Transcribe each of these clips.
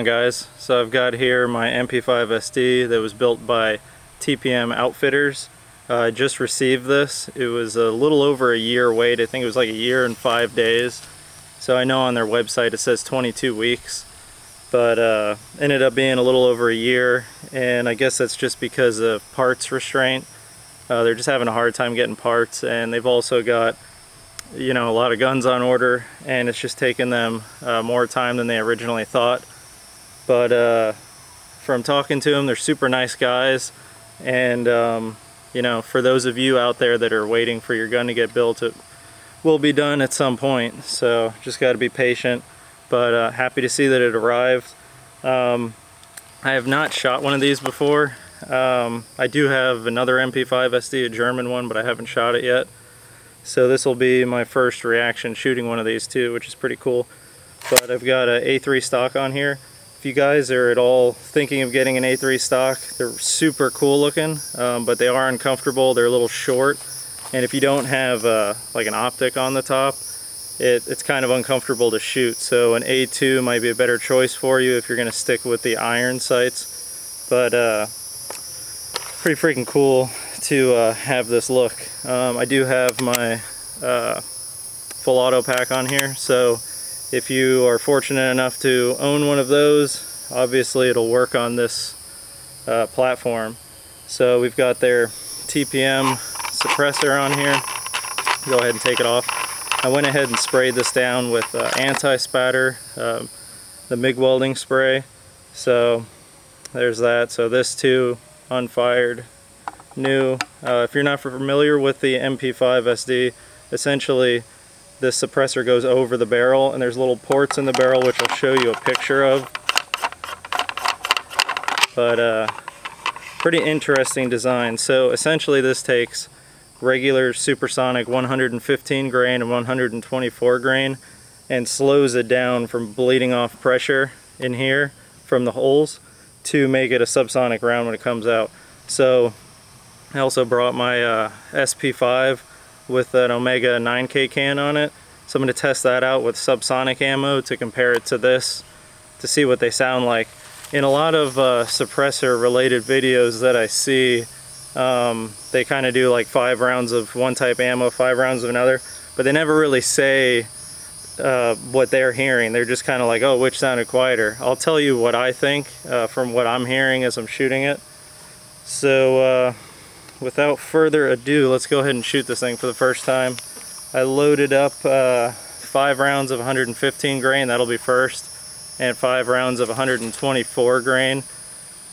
on guys? So I've got here my MP5 SD that was built by TPM Outfitters. Uh, I just received this. It was a little over a year wait. I think it was like a year and five days. So I know on their website it says 22 weeks. But uh, ended up being a little over a year and I guess that's just because of parts restraint. Uh, they're just having a hard time getting parts and they've also got you know a lot of guns on order and it's just taken them uh, more time than they originally thought but uh, from talking to them they're super nice guys. And um, you know for those of you out there that are waiting for your gun to get built it will be done at some point. So just got to be patient. But uh, happy to see that it arrived. Um, I have not shot one of these before. Um, I do have another MP5 SD a German one but I haven't shot it yet. So this will be my first reaction shooting one of these too, which is pretty cool. But I've got a A3 stock on here. If you guys are at all thinking of getting an A3 stock, they're super cool looking, um, but they are uncomfortable. They're a little short. And if you don't have uh, like an optic on the top, it, it's kind of uncomfortable to shoot. So an A2 might be a better choice for you if you're gonna stick with the iron sights. But uh, pretty freaking cool to uh, have this look. Um, I do have my uh, full auto pack on here, so if you are fortunate enough to own one of those, obviously it'll work on this uh, platform. So we've got their TPM suppressor on here. Go ahead and take it off. I went ahead and sprayed this down with uh, anti-spatter, um, the MIG welding spray. So there's that. So this too, unfired, new. Uh, if you're not familiar with the MP5 SD, essentially this suppressor goes over the barrel and there's little ports in the barrel which I'll show you a picture of. But uh, pretty interesting design. So essentially this takes regular supersonic 115 grain and 124 grain and slows it down from bleeding off pressure in here from the holes to make it a subsonic round when it comes out. So I also brought my uh, SP5 with an Omega 9K can on it. So I'm going to test that out with subsonic ammo to compare it to this to see what they sound like. In a lot of uh, suppressor related videos that I see, um, they kind of do like five rounds of one type ammo, five rounds of another, but they never really say uh, what they're hearing. They're just kind of like, oh, which sounded quieter. I'll tell you what I think uh, from what I'm hearing as I'm shooting it. So uh, without further ado, let's go ahead and shoot this thing for the first time. I loaded up uh, five rounds of 115 grain, that'll be first, and five rounds of 124 grain,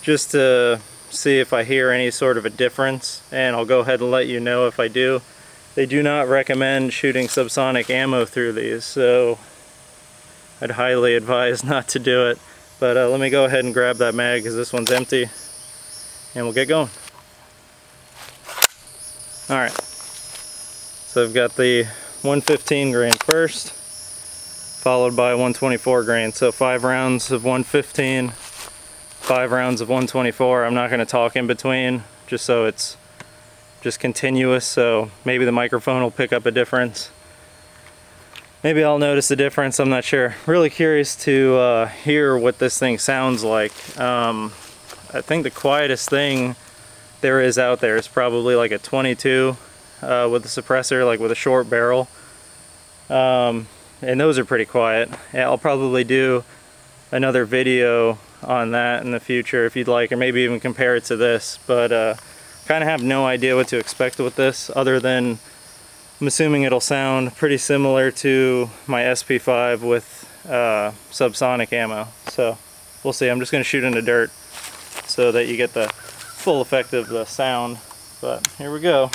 just to see if I hear any sort of a difference, and I'll go ahead and let you know if I do. They do not recommend shooting subsonic ammo through these, so I'd highly advise not to do it. But uh, let me go ahead and grab that mag because this one's empty, and we'll get going. Alright, so I've got the 115 grain first, followed by 124 grain. So five rounds of 115, five rounds of 124. I'm not going to talk in between, just so it's just continuous, so maybe the microphone will pick up a difference. Maybe I'll notice the difference, I'm not sure. Really curious to uh, hear what this thing sounds like. Um, I think the quietest thing there is out there is probably like a 22 uh, with a suppressor, like with a short barrel. Um, and those are pretty quiet. I'll probably do another video on that in the future if you'd like, or maybe even compare it to this. But uh, kind of have no idea what to expect with this, other than I'm assuming it'll sound pretty similar to my SP5 with uh, subsonic ammo. So we'll see. I'm just going to shoot into dirt so that you get the full effect of the sound. But here we go.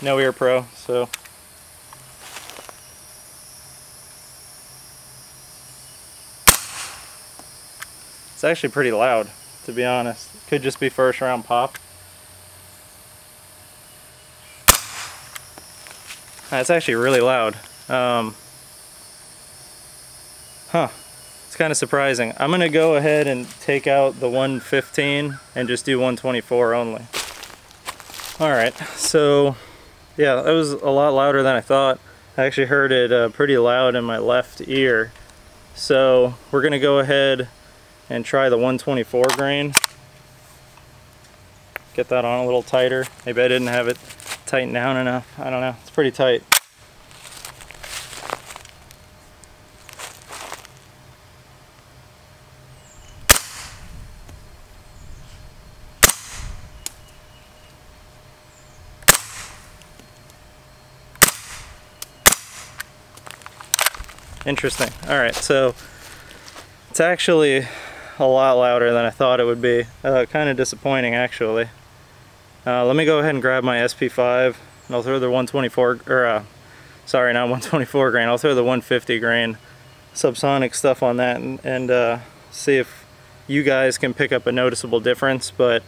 No ear pro, so It's actually pretty loud, to be honest. Could just be first round pop. That's actually really loud. Um, huh kind of surprising. I'm to go ahead and take out the 115 and just do 124 only. Alright, so yeah, that was a lot louder than I thought. I actually heard it uh, pretty loud in my left ear. So we're gonna go ahead and try the 124 grain. Get that on a little tighter. Maybe I didn't have it tightened down enough. I don't know, it's pretty tight. Interesting. All right, so it's actually a lot louder than I thought it would be. Uh, kind of disappointing, actually. Uh, let me go ahead and grab my SP5, and I'll throw the 124, or uh, sorry, not 124 grain. I'll throw the 150 grain subsonic stuff on that, and, and uh, see if you guys can pick up a noticeable difference. But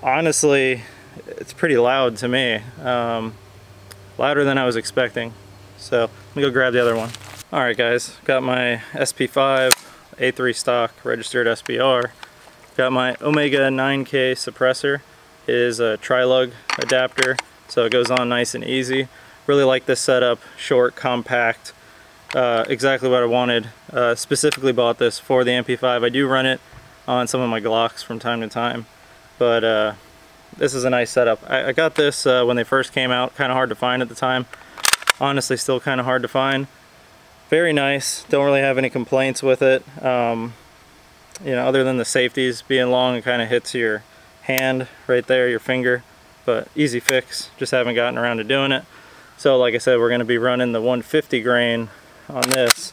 honestly, it's pretty loud to me. Um, louder than I was expecting. So let me go grab the other one. Alright guys, got my SP5 A3 stock registered SBR. Got my Omega 9K suppressor. It is a tri-lug adapter, so it goes on nice and easy. Really like this setup, short, compact, uh, exactly what I wanted. Uh, specifically bought this for the MP5. I do run it on some of my Glocks from time to time, but uh, this is a nice setup. I, I got this uh, when they first came out, kind of hard to find at the time. Honestly, still kind of hard to find very nice. Don't really have any complaints with it. Um, you know other than the safeties being long it kind of hits your hand right there your finger but easy fix. Just haven't gotten around to doing it. So like I said we're going to be running the 150 grain on this.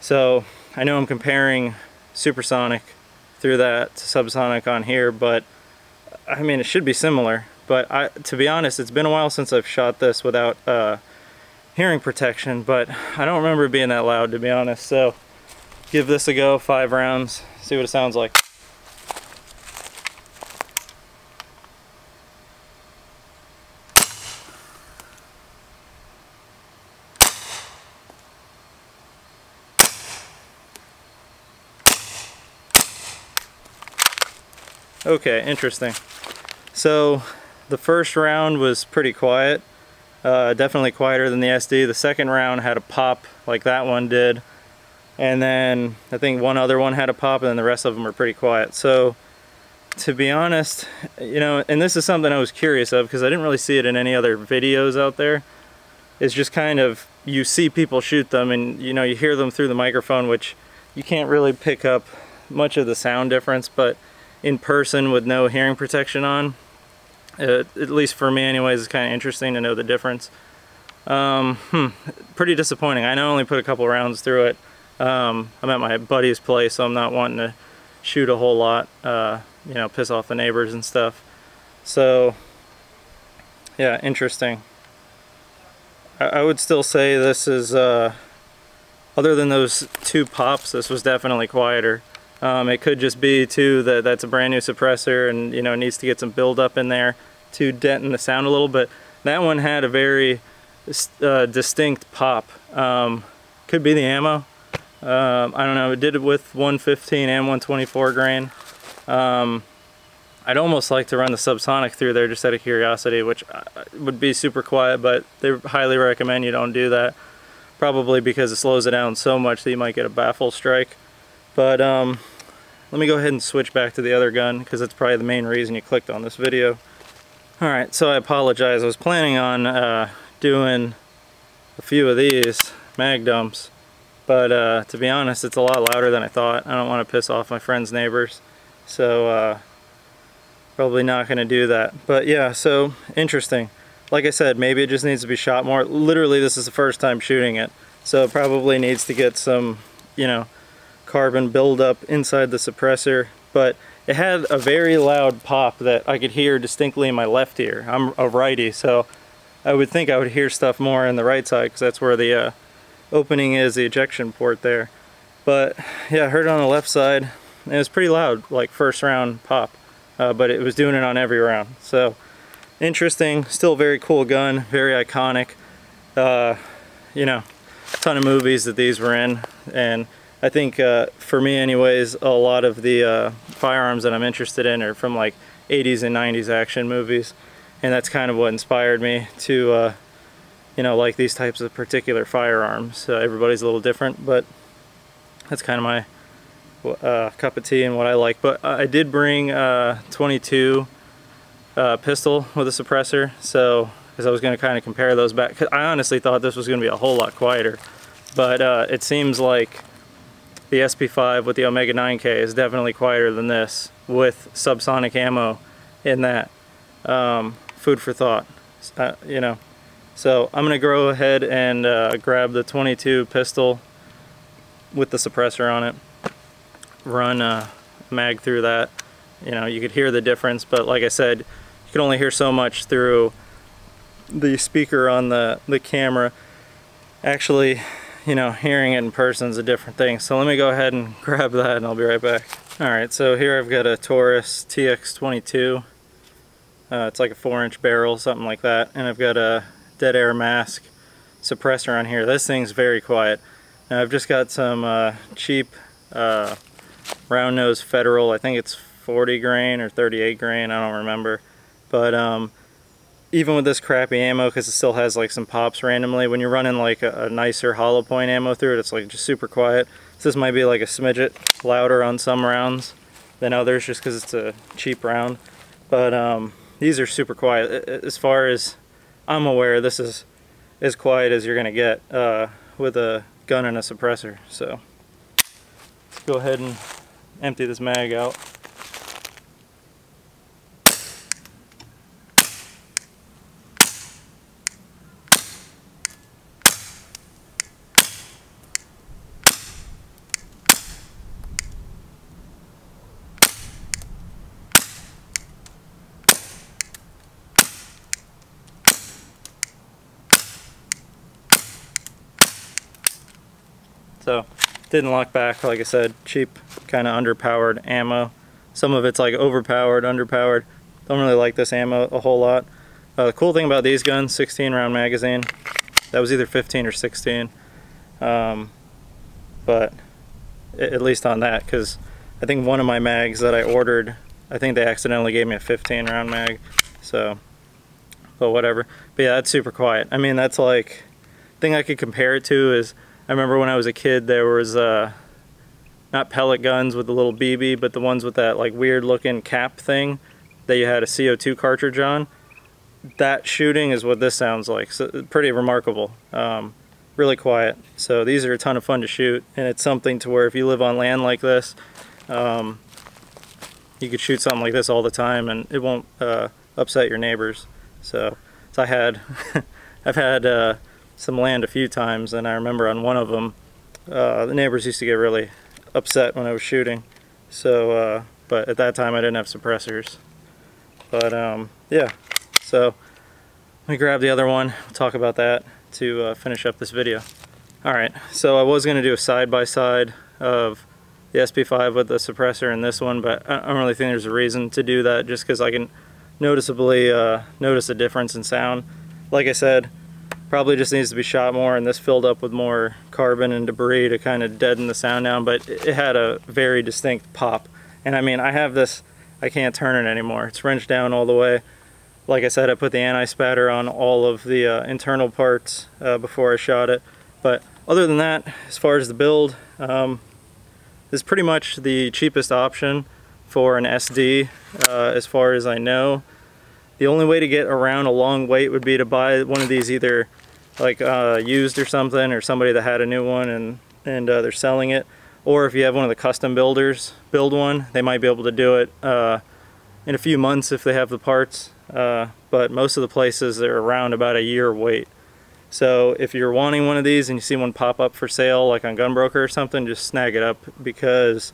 So I know I'm comparing supersonic through that to subsonic on here but I mean it should be similar. But I to be honest it's been a while since I've shot this without uh, hearing protection, but I don't remember being that loud to be honest. So give this a go, five rounds, see what it sounds like. Okay, interesting. So the first round was pretty quiet. Uh, definitely quieter than the SD. The second round had a pop like that one did. And then I think one other one had a pop and then the rest of them were pretty quiet. So to be honest, you know, and this is something I was curious of because I didn't really see it in any other videos out there. It's just kind of, you see people shoot them and you know, you hear them through the microphone, which you can't really pick up much of the sound difference, but in person with no hearing protection on, uh, at least for me anyways, it's kind of interesting to know the difference. Um, hmm, pretty disappointing. I know only put a couple rounds through it. Um, I'm at my buddy's place, so I'm not wanting to shoot a whole lot, uh, you know, piss off the neighbors and stuff. So, yeah, interesting. I, I would still say this is, uh, other than those two pops, this was definitely quieter. Um, it could just be too that that's a brand new suppressor and you know needs to get some build up in there to deaden the sound a little but that one had a very uh, distinct pop. Um, could be the ammo. Um, I don't know, it did it with 115 and 124 grain. Um, I'd almost like to run the subsonic through there just out of curiosity, which uh, would be super quiet, but they highly recommend you don't do that. Probably because it slows it down so much that you might get a baffle strike. But um, let me go ahead and switch back to the other gun because it's probably the main reason you clicked on this video. Alright, so I apologize. I was planning on uh, doing a few of these mag dumps, but uh, to be honest, it's a lot louder than I thought. I don't want to piss off my friends' neighbors, so uh, probably not going to do that. But yeah, so interesting. Like I said, maybe it just needs to be shot more. Literally, this is the first time shooting it, so it probably needs to get some, you know, carbon buildup inside the suppressor, but it had a very loud pop that I could hear distinctly in my left ear. I'm a righty, so I would think I would hear stuff more in the right side because that's where the uh, opening is, the ejection port there. But yeah, I heard it on the left side. it was pretty loud, like first round pop, uh, but it was doing it on every round. So interesting, still very cool gun, very iconic. Uh, you know, ton of movies that these were in, and I think uh, for me anyways, a lot of the uh, firearms that I'm interested in are from like 80s and 90s action movies. And that's kind of what inspired me to, uh, you know, like these types of particular firearms. So everybody's a little different, but that's kind of my uh, cup of tea and what I like. But I did bring a 22 uh, pistol with a suppressor, so because I was going to kind of compare those back. Cause I honestly thought this was going to be a whole lot quieter, but uh, it seems like the SP5 with the Omega 9K is definitely quieter than this with subsonic ammo in that. Um, food for thought, uh, you know. So I'm going to go ahead and uh, grab the 22 pistol with the suppressor on it run a mag through that. You know, you could hear the difference, but like I said, you can only hear so much through the speaker on the, the camera. Actually, you know, hearing it in person is a different thing. So let me go ahead and grab that and I'll be right back. Alright, so here I've got a Taurus TX22. Uh, it's like a 4 inch barrel, something like that. And I've got a dead air mask suppressor on here. This thing's very quiet. Now I've just got some uh, cheap uh, round nose federal. I think it's 40 grain or 38 grain. I don't remember. But um, even with this crappy ammo, because it still has like some pops randomly, when you're running like a, a, nicer hollow point ammo through it, it's like just super quiet. So this might be like a smidget louder on some rounds than others just because it's a cheap round. But um, these are super quiet. As far as I'm aware, this is as quiet as you're going to get uh, with a gun and a suppressor. So let's go ahead and empty this mag out. So didn't lock back, like I said, cheap, kind of underpowered ammo. Some of it's like overpowered, underpowered. Don't really like this ammo a whole lot. Uh, the cool thing about these guns, 16 round magazine. That was either 15 or 16. Um, but at least on that, because I think one of my mags that I ordered, I think they accidentally gave me a 15 round mag. So, but whatever. But yeah, that's super quiet. I mean, that's like, thing I could compare it to is I remember when I was a kid there was uh, not pellet guns with the little BB but the ones with that like weird looking cap thing that you had a CO2 cartridge on. That shooting is what this sounds like. So pretty remarkable. Um, really quiet. So these are a ton of fun to shoot and it's something to where if you live on land like this um, you could shoot something like this all the time and it won't uh, upset your neighbors. So, so I had I've had uh, some land a few times and I remember on one of them uh, the neighbors used to get really upset when I was shooting. So uh, but at that time I didn't have suppressors. But um, yeah. So let me grab the other one. We'll talk about that to uh, finish up this video. Alright so I was gonna do a side-by-side -side of the SP5 with the suppressor and this one but I don't really think there's a reason to do that just because I can noticeably uh, notice a difference in sound. Like I said Probably just needs to be shot more and this filled up with more carbon and debris to kind of deaden the sound down, but it had a very distinct pop. And I mean, I have this, I can't turn it anymore. It's wrenched down all the way. Like I said, I put the anti-spatter on all of the uh, internal parts uh, before I shot it. But other than that, as far as the build, um, this is pretty much the cheapest option for an SD uh, as far as I know. The only way to get around a long wait would be to buy one of these either like uh, used or something or somebody that had a new one and, and uh, they're selling it. Or if you have one of the custom builders build one, they might be able to do it uh, in a few months if they have the parts. Uh, but most of the places they're around about a year wait. So if you're wanting one of these and you see one pop up for sale like on Gunbroker or something, just snag it up because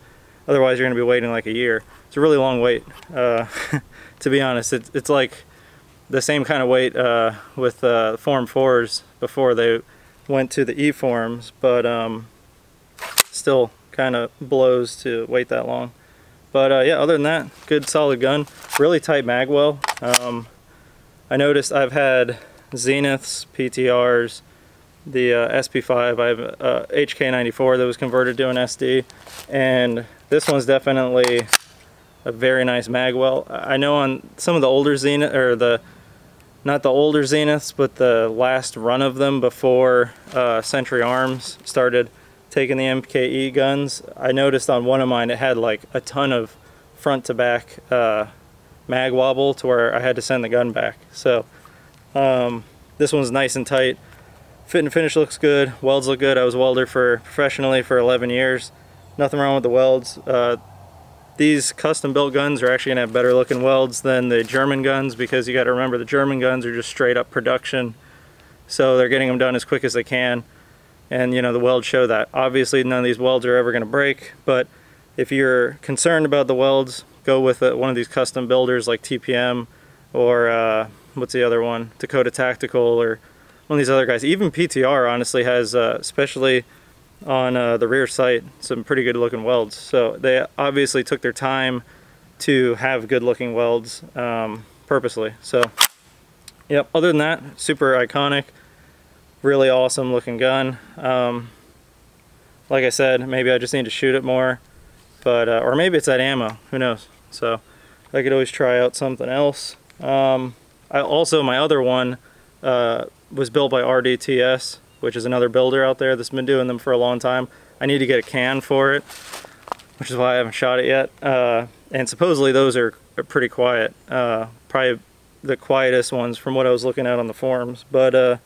otherwise you're going to be waiting like a year. It's a really long wait. Uh, to be honest, it, it's like the same kind of weight uh, with uh, Form 4s before they went to the E-forms, but um, still kind of blows to wait that long. But uh, yeah, other than that, good solid gun. Really tight magwell. Um, I noticed I've had Zeniths, PTRs, the uh, SP5, I have a HK94 that was converted to an SD, and this one's definitely a very nice magwell. I know on some of the older Zenith, or the not the older Zeniths, but the last run of them before uh, Century Arms started taking the MKE guns, I noticed on one of mine it had like a ton of front to back uh, mag wobble to where I had to send the gun back. So um, this one's nice and tight. Fit and finish looks good. Welds look good. I was a welder for professionally for 11 years. Nothing wrong with the welds. Uh, these custom built guns are actually gonna have better looking welds than the German guns because you gotta remember the German guns are just straight up production. So they're getting them done as quick as they can. And you know, the welds show that. Obviously none of these welds are ever gonna break, but if you're concerned about the welds, go with uh, one of these custom builders like TPM or uh, what's the other one? Dakota Tactical or one of these other guys. Even PTR honestly has, uh, especially on uh, the rear sight, some pretty good looking welds. So they obviously took their time to have good looking welds um, purposely. So yep, other than that, super iconic, really awesome looking gun. Um, like I said, maybe I just need to shoot it more, but uh, or maybe it's that ammo, who knows. So I could always try out something else. Um, I also, my other one uh, was built by RDTS, which is another builder out there that's been doing them for a long time. I need to get a can for it, which is why I haven't shot it yet. Uh, and supposedly those are, are pretty quiet. Uh, probably the quietest ones from what I was looking at on the forums. But uh,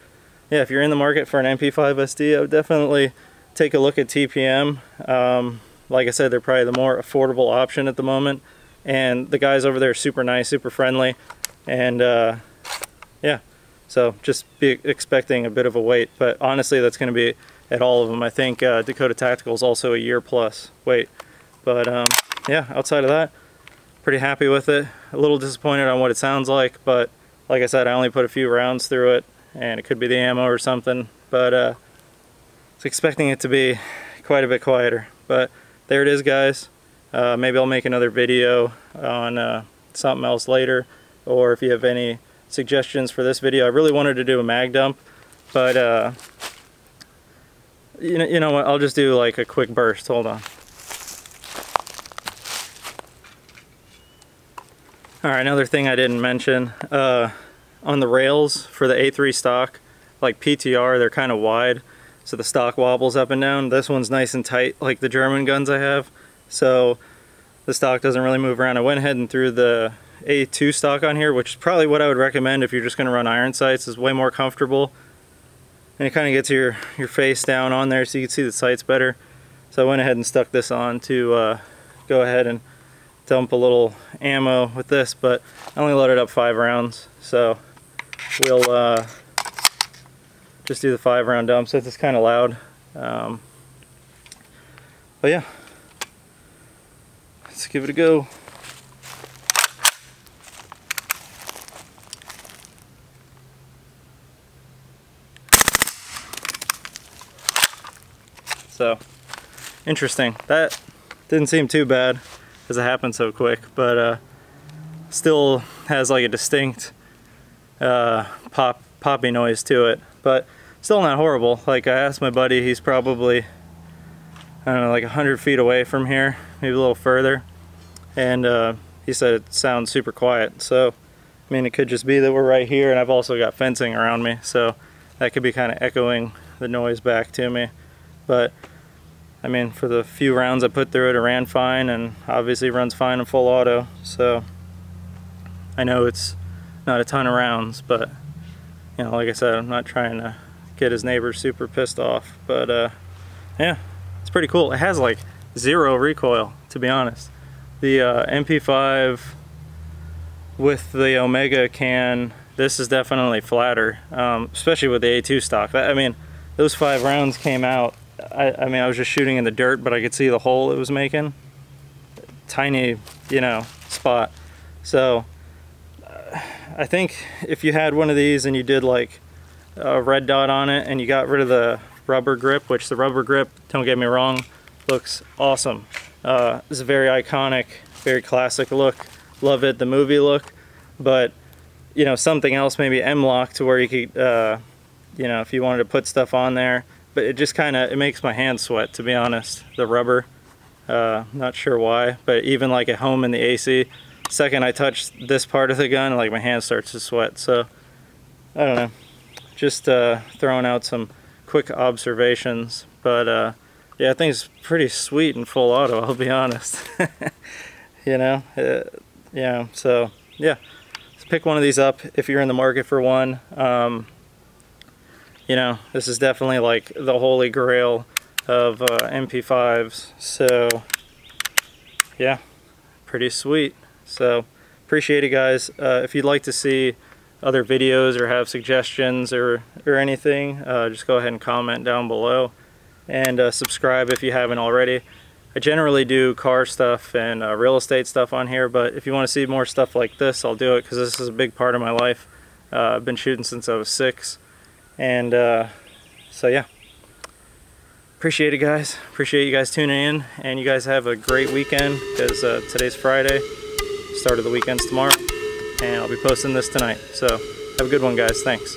yeah, if you're in the market for an MP5 SD, I would definitely take a look at TPM. Um, like I said, they're probably the more affordable option at the moment. And the guys over there are super nice, super friendly. And uh, yeah, so just be expecting a bit of a wait, but honestly, that's going to be at all of them. I think uh, Dakota Tactical is also a year plus wait. But um, yeah, outside of that, pretty happy with it. A little disappointed on what it sounds like, but like I said, I only put a few rounds through it, and it could be the ammo or something. But uh, I was expecting it to be quite a bit quieter. But there it is, guys. Uh, maybe I'll make another video on uh, something else later, or if you have any suggestions for this video. I really wanted to do a mag dump, but uh, you know, you know what? I'll just do like a quick burst. Hold on. All right, another thing I didn't mention uh, on the rails for the A3 stock, like PTR, they're kind of wide, so the stock wobbles up and down. This one's nice and tight, like the German guns I have, so the stock doesn't really move around. I went ahead and threw the a2 stock on here, which is probably what I would recommend if you're just going to run iron sights. is way more comfortable. And it kind of gets your, your face down on there so you can see the sights better. So I went ahead and stuck this on to uh, go ahead and dump a little ammo with this, but I only loaded up five rounds. So we'll uh, just do the five round dump since it's kind of loud. Um, but yeah, let's give it a go. So interesting. That didn't seem too bad because it happened so quick, but uh, still has like a distinct uh, pop poppy noise to it, but still not horrible. Like I asked my buddy, he's probably I don't know, like 100 feet away from here, maybe a little further, and uh, he said it sounds super quiet. So, I mean, it could just be that we're right here, and I've also got fencing around me, so that could be kind of echoing the noise back to me. But I mean, for the few rounds I put through it, it ran fine and obviously runs fine in full auto. So I know it's not a ton of rounds, but you know, like I said, I'm not trying to get his neighbors super pissed off. But uh, yeah, it's pretty cool. It has like zero recoil, to be honest. The uh, MP5 with the Omega can, this is definitely flatter, um, especially with the A2 stock. I mean, those five rounds came out I, I mean, I was just shooting in the dirt, but I could see the hole it was making. Tiny, you know, spot. So uh, I think if you had one of these and you did like a red dot on it and you got rid of the rubber grip, which the rubber grip, don't get me wrong, looks awesome. Uh, it's a very iconic, very classic look. Love it, the movie look. But, you know, something else, maybe M-LOK to where you could, uh, you know, if you wanted to put stuff on there, but it just kind of it makes my hands sweat to be honest the rubber uh, not sure why but even like at home in the AC second I touch this part of the gun like my hand starts to sweat so I don't know just uh, throwing out some quick observations but uh, Yeah, I think it's pretty sweet and full auto, I'll be honest. you know, uh, yeah, so yeah, let's pick one of these up if you're in the market for one. Um, you know, this is definitely like the holy grail of uh, MP5s. So yeah, pretty sweet. So appreciate it guys. Uh, if you'd like to see other videos or have suggestions or, or anything, uh, just go ahead and comment down below and uh, subscribe if you haven't already. I generally do car stuff and uh, real estate stuff on here, but if you want to see more stuff like this, I'll do it because this is a big part of my life. Uh, I've been shooting since I was six, and uh, so yeah. Appreciate it, guys. Appreciate you guys tuning in, and you guys have a great weekend because uh, today's Friday. Start of the weekend's tomorrow, and I'll be posting this tonight. So have a good one, guys. Thanks.